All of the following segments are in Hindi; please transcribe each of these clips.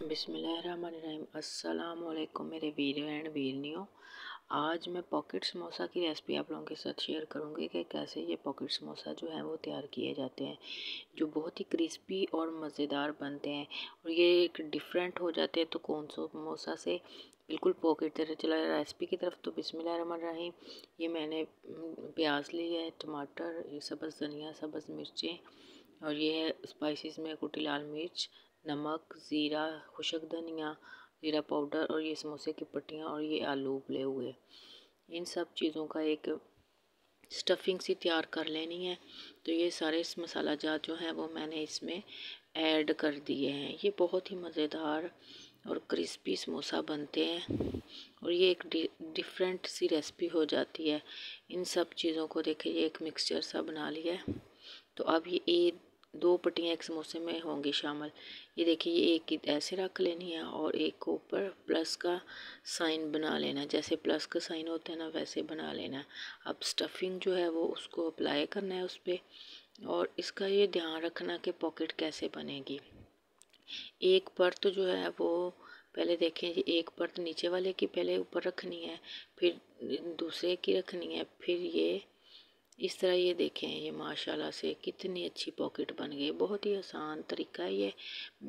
बिसमीम अस्सलाम वालेकुम मेरे वीर एंड वीरनियों। आज मैं पॉकेट समोसा की रेसिपी आप लोगों के साथ शेयर करूँगी कि कैसे ये पॉकेट समोसा जो है वो तैयार किए जाते हैं, जो बहुत ही क्रिस्पी और मज़ेदार बनते हैं। और ये एक डिफरेंट हो जाते हैं तो कौन समोसा से? बिल्कुल पॉकेट तरह चला रेसिपी की तरफ़ तो रही ये मैंने प्याज लिया है, टमाटर सब्ज़ धनिया सब्ज़ मिर्चें और ये है स्पाइसिस में कुटी लाल मिर्च, नमक, ज़ीरा, खुशक धनिया, ज़ीरा पाउडर और ये समोसे की पट्टियाँ और ये आलू उबले हुए। इन सब चीज़ों का एक स्टफिंग सी तैयार कर लेनी है। तो ये सारे मसाला जात जो हैं वो मैंने इसमें ऐड कर दिए हैं। ये बहुत ही मज़ेदार और क्रिस्पी समोसा बनते हैं और ये एक डिफरेंट सी रेसिपी हो जाती है। इन सब चीज़ों को देखिए एक मिक्सचर सा बना लिया है। तो अब ये दो पट्टियाँ एक समोसे में होंगी शामिल। ये देखिए, ये एक ऐसे रख लेनी है और एक को ऊपर प्लस का साइन बना लेना जैसे प्लस का साइन होता है ना, वैसे बना लेना अब स्टफिंग जो है वो उसको अप्लाई करना है उस पर और इसका ये ध्यान रखना कि पॉकेट कैसे बनेगी। एक परत जो है वो पहले देखें जी, एक परत नीचे वाले की पहले ऊपर रखनी है, फिर दूसरे की रखनी है, फिर ये इस तरह ये देखें, ये माशाल्लाह से कितनी अच्छी पॉकेट बन गई। बहुत ही आसान तरीका है ये।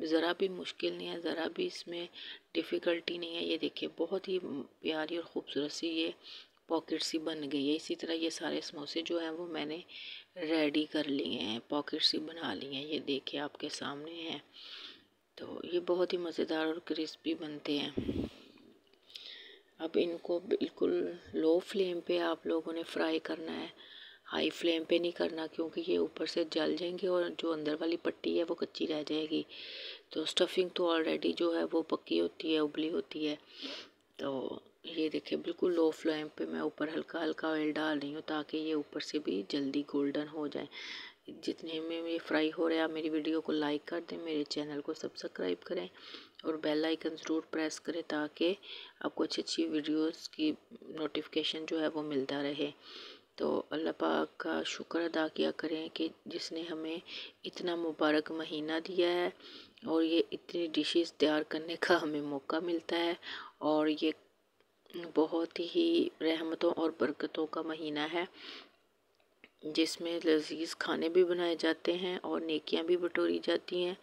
ज़रा भी मुश्किल नहीं है, ज़रा भी इसमें डिफ़िकल्टी नहीं है। ये देखिए बहुत ही प्यारी और ख़ूबसूरत सी ये पॉकेट सी बन गई है। इसी तरह ये सारे समोसे जो हैं वो मैंने रेडी कर लिए हैं, पॉकेट सी बना लिए हैं। ये देखिए आपके सामने हैं। तो ये बहुत ही मज़ेदार और क्रिस्पी बनते हैं। अब इनको बिल्कुल लो फ्लेम पे आप लोगों ने फ्राई करना है। हाई फ्लेम पे नहीं करना क्योंकि ये ऊपर से जल जाएँगे और जो अंदर वाली पट्टी है वो कच्ची रह जाएगी। तो स्टफिंग तो ऑलरेडी जो है वो पक्की होती है, उबली होती है। तो ये देखिए बिल्कुल लो फ्लेम पे मैं ऊपर हल्का हल्का ऑयल डाल रही हूँ ताकि ये ऊपर से भी जल्दी गोल्डन हो जाए। जितने में ये फ्राई हो रहा है मेरी वीडियो को लाइक कर दें, मेरे चैनल को सब्सक्राइब करें और बेल आइकन ज़रूर प्रेस करें ताकि आपको अच्छी अच्छी वीडियोस की नोटिफिकेशन जो है वो मिलता रहे। तो अल्लाह पाक का शुक्र अदा किया करें कि जिसने हमें इतना मुबारक महीना दिया है और ये इतनी डिशेस तैयार करने का हमें मौका मिलता है और ये बहुत ही रहमतों और बरकतों का महीना है, जिसमें लजीज़ खाने भी बनाए जाते हैं और नेकियाँ भी बटोरी जाती हैं।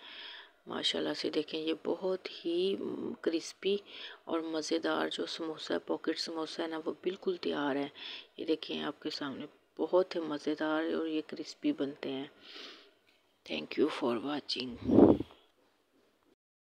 माशाल्लाह से देखें, ये बहुत ही क्रिस्पी और मज़ेदार जो समोसा है, पॉकेट समोसा है ना, वो बिल्कुल तैयार है। ये देखें आपके सामने, बहुत ही मज़ेदार और ये क्रिस्पी बनते हैं। Thank you for watching.